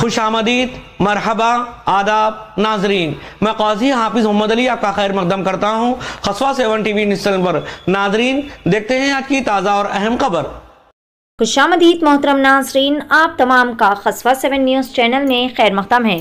खुश आमदीद, मरहबा, आदाब, नाजरीन। मैं काजी हाफिज़ मोहम्मद अली आपका खैर मकदम करता हूँ। खसवा seven T V news channel पर। नाजरीन, देखते हैं आज की ताज़ा और अहम खबर। खुशामदीद मोहतरम नाजरीन, आप तमाम का खसवा सेवन न्यूज़ चैनल में खैर मकदम है।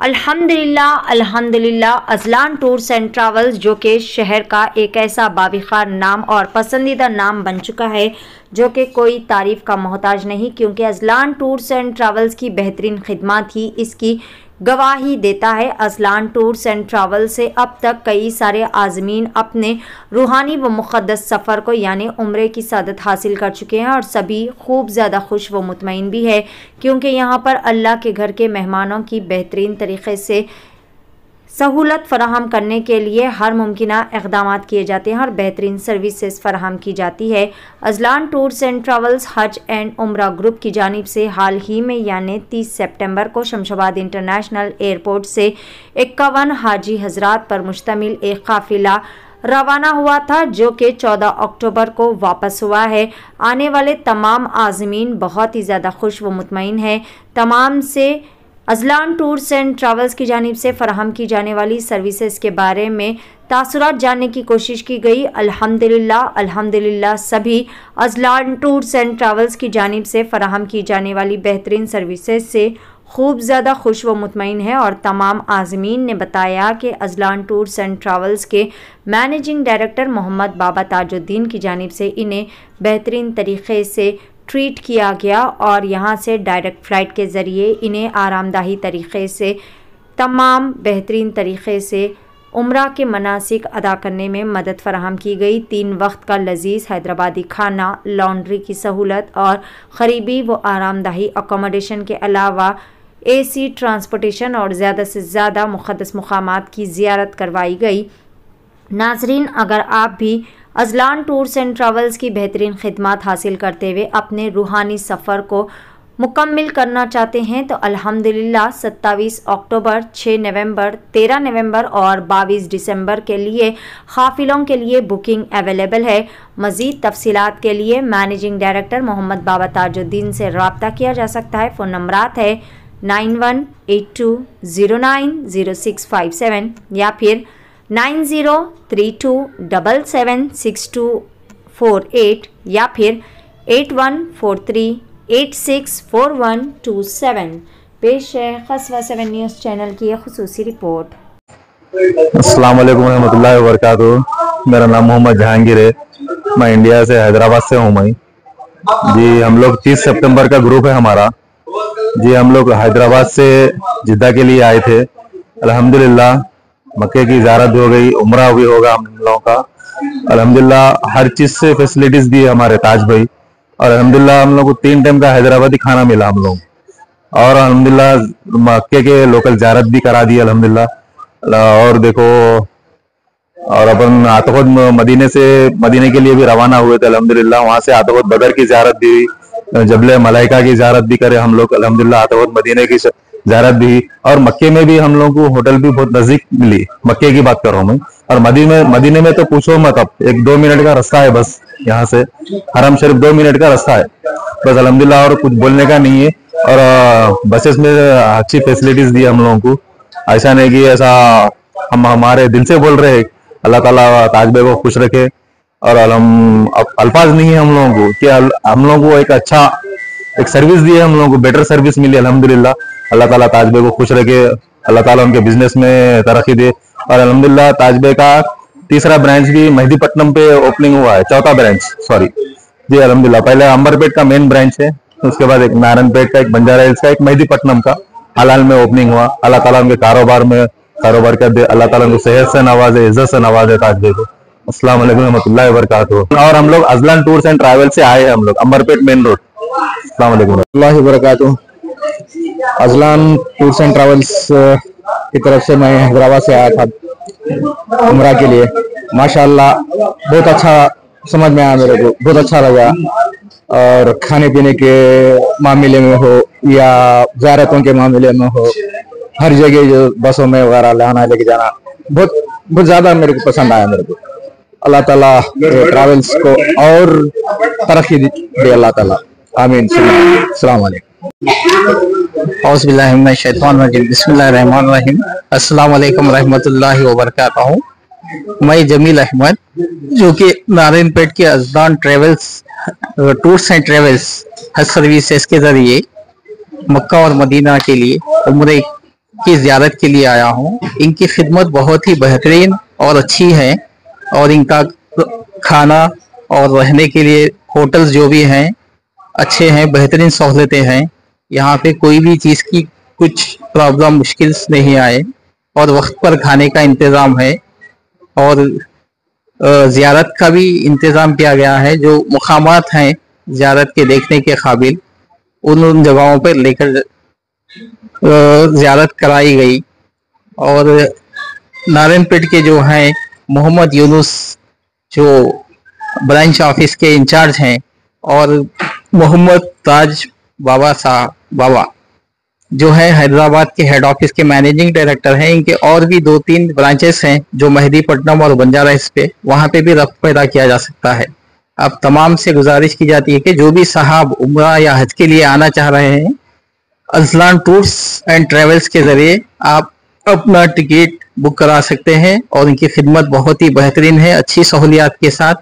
अल्हम्दुलिल्लाह अल्हम्दुलिल्लाह, अजलान टूर्स एंड ट्रैवल्स, जो कि शहर का एक ऐसा बाविखार नाम और पसंदीदा नाम बन चुका है, जो कि कोई तारीफ़ का मोहताज नहीं, क्योंकि अजलान टूर्स एंड ट्रैवल्स की बेहतरीन खिदमत ही इसकी गवाही देता है असलान टूर्स एंड ट्रैवल से। अब तक कई सारे आज़मीन अपने रूहानी व मुक़दस सफ़र को, यानि उम्र की सदत हासिल कर चुके हैं और सभी खूब ज़्यादा खुश व मुतमिन भी है, क्योंकि यहाँ पर अल्लाह के घर के मेहमानों की बेहतरीन तरीके से सहूलत फ़राहम करने के लिए हर मुमकिन इकदाम किए जाते हैं और बेहतरीन सर्विसेज़ फ़राहम की जाती है। Ajlan tours and travels Hajj and Umrah group की जानब से हाल ही में, यानी तीस सेप्टेम्बर को शमशाबाद इंटरनेशनल एयरपोर्ट से इक्यावन हाजी हजरात पर मुश्तमिल एक काफ़िला रवाना हुआ था, जो कि 14 अक्टूबर को वापस हुआ है। आने वाले तमाम आज़मीन बहुत ही ज़्यादा खुश व मुतमिन हैं। तमाम से अजलान टूर्स एंड ट्रैवल्स की जानब से फ़राहम की जाने वाली सर्विसेज़ के बारे में तासुरात जानने की कोशिश की गई। अल्हम्दुलिल्लाह अल्हम्दुलिल्लाह, सभी अजलान टूर्स एंड ट्रैवल्स की जानब से फ़राहम की जाने वाली बेहतरीन सर्विसेज़ से खूब ज़्यादा खुश व मुतमिन है और तमाम आज़मीन ने बताया कि अजलान टूर्स एंड ट्रैवल्स के मैनेजिंग डायरेक्टर मोहम्मद बाबा ताजुद्दीन की जानब से इन्हें बेहतरीन तरीके से ट्रीट किया गया और यहाँ से डायरेक्ट फ़्लाइट के ज़रिए इन्हें आरामदाही तरीक़े से, तमाम बेहतरीन तरीक़े से उम्र के मनासिक अदा करने में मदद फराहम की गई। तीन वक्त का लजीज हैदराबादी खाना, लॉन्ड्री की सहूलत और ख़रीबी व आरामदाही अकोमोडेशन के अलावा एसी, ट्रांसपोर्टेशन और ज़्यादा से ज़्यादा मुक़दस मकाम की ज़ियारत करवाई गई। नाजरीन, अगर आप भी अजलान टूर्स एंड ट्रैवल्स की बेहतरीन खदमात हासिल करते हुए अपने रूहानी सफ़र को मुकम्मल करना चाहते हैं तो अल्हम्दुलिल्लाह 27 अक्टूबर 6 नवंबर 13 नवंबर और 22 दिसंबर के लिए हाफिलों के लिए बुकिंग अवेलेबल है। मज़ीद तफसीत के लिए मैनेजिंग डायरेक्टर मोहम्मद बाबा ताजुद्दीन से रबता किया जा सकता है। फ़ोन नंबरात है nine one eight two zero nine zero six five seven या फिर nine zero three two double seven six two four eight या फिर eight one four three eight six four one two seven. पेश है खसवा seven news channel की खसूसी report. अस्सलाम वालेकुम रहमतुल्लाहि व बरकातुहू मेरा नाम मोहम्मद जहांगीर है। मैं इंडिया से हैदराबाद से हूँ मैं। जी, हम लोग 30 सितंबर का ग्रुप है हमारा। जी, हम लोग हैदराबाद से जिद्दा के लिए आए थे। अल्हम्दुलिल्लाह मक्के की इजारत हो गई, उम्र भी होगा हम लोगों का। अलहमदिल्ला हर चीज़ से फैसिलिटीज़ दी है हमारे ताज भाई। और अल्हम्दुलिल्लाह, हम लोग को तीन टाइम का हैदराबादी खाना मिला हम लोग और अल्हम्दुलिल्लाह, मक्के के लोकल जारत भी करा दी अलहमदिल्ला और देखो, और अपन आतखुद मदीने से, मदीने के लिए भी रवाना हुए थे अलहमदिल्ला वहाँ से आतखुद बदर की जारत दी जबले मलाइका की जारत भी करे हम लोग अलहमदिल्ला आतखुद मदीने की जारत भी और मक्के में भी हम लोगों को होटल भी बहुत नज़दीक मिली। मक्के की बात कर रहा हूँ मैं। और मदीने मदीने में तो पूछो मत अब। एक दो मिनट का रास्ता है बस यहाँ से। हरम शरीफ दो मिनट का रास्ता है। बस अलहमदिल्ला और कुछ बोलने का नहीं है। और बसेस में अच्छी फैसिलिटीज़ दी हम लोगों को। ऐसा नहीं कि ऐसा हम, हमारे दिल से बोल रहे अल्लाह ताला ताज को खुश रखे। और हम अल्फाज नहीं है हम लोगों को कि हम लोगों को एक अच्छा एक सर्विस दी है, हम लोगों को बेटर सर्विस मिली, अल्हम्दुलिल्लाह। अल्लाह ताला ताज को खुश रखे, अल्लाह ताला उनके बिज़नेस में तरक्की दे। और अलहमदिल्ला ताज का तीसरा ब्रांच भी मेहदीपट्टनम पे ओपनिंग हुआ है, चौथा ब्रांच सॉरी जी अलहमदिल्ला पहले अंबरपेट का मेन ब्रांच है, उसके बाद एक नारायणपेट का, एक बंजारा हिल्स का, एक मेहदीपट्टनम का हाल में ओपनिंग हुआ। अल्लाह ताला उनके कारोबार में कारोबार कर दे, अल्लाह ताला उनको सेहत से नवाजे, इज़्ज़त से नवाजे ताजबे को। अस्सलाम वालेकुम रहमतुल्लाहि व बरकातहू और हम लोग अजलान टूर्स एंड ट्रैवल से आए हैं हम लोग, अंबरपेट मेन रोड वालेकुम वरकatuh अजलान टूर्स एंड ट्रैवल्स की तरफ़ से मैं हैदराबाद से आया था उम्र के लिए। माशाल्लाह, बहुत अच्छा समझ में आया मेरे को, बहुत अच्छा लगा। और खाने पीने के मामले में हो या ज्यारतों के मामले में हो, हर जगह जो बसों में वगैरह लाना, लेके जाना, बहुत बहुत ज़्यादा मेरे को पसंद आया मेरे को। अल्लाह ताला ट्रैवल्स को और तरक्की दे अल्लाह ताला। आमीन। सलाम बिस्मिल्लाहिर्रहमानिर्रहीम अस्सलाम रहमतुल्लाहि मैं जमील अहमद, जो कि नारायणपेट के Ajdan travels tours and travels Hajj services के ज़रिए मक्का और मदीना के लिए, उम्र की ज्यारत के लिए आया हूँ। इनकी खिदमत बहुत ही बेहतरीन और अच्छी है और इनका खाना और रहने के लिए होटल्स जो भी हैं, अच्छे हैं, बेहतरीन सहूलतें हैं। यहाँ पे कोई भी चीज़ की कुछ प्रॉब्लम मुश्किल नहीं आए और वक्त पर खाने का इंतज़ाम है और ज़ियारत का भी इंतज़ाम किया गया है, जो मुकामात हैं ज़ियारत के देखने के काबिल, उन उन जगहों पर लेकर ज़ियारत कराई गई और नारायणपेट के जो हैं, मोहम्मद यूनुस जो ब्रांच ऑफ़िस के इंचार्ज हैं और मोहम्मद ताज बाबा साहब, बाबा, जो है हैदराबाद के हेड ऑफ़िस के मैनेजिंग डायरेक्टर हैं, इनके और भी दो तीन ब्रांचेस हैं, जो मेहदीपट्टनम और बंजारा इस पे, वहाँ पे भी रफ्त पैदा किया जा सकता है। अब तमाम से गुजारिश की जाती है कि जो भी साहब उम्र या हज के लिए आना चाह रहे हैं, अजलान टूर्स एंड ट्रेवल्स के ज़रिए आप अपना टिकट बुक करा सकते हैं और इनकी खिदमत बहुत ही बेहतरीन है, अच्छी सहूलियात के साथ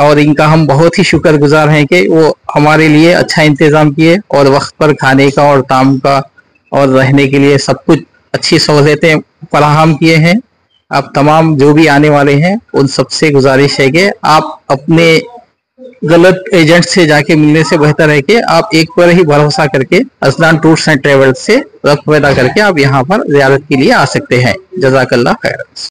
और इनका हम बहुत ही शुक्रगुजार हैं कि वो हमारे लिए अच्छा इंतज़ाम किए और वक्त पर खाने का और काम का और रहने के लिए सब कुछ अच्छी सहूलतें फराहम किए हैं। आप तमाम जो भी आने वाले हैं, उन सबसे गुजारिश है कि आप अपने गलत एजेंट से जाके मिलने से बेहतर है कि आप एक पर ही भरोसा करके असलान टूर्स एंड ट्रेवल्स से रख पैदा करके आप यहाँ पर जियारत के लिए आ सकते हैं। जजाकल्ला खैर।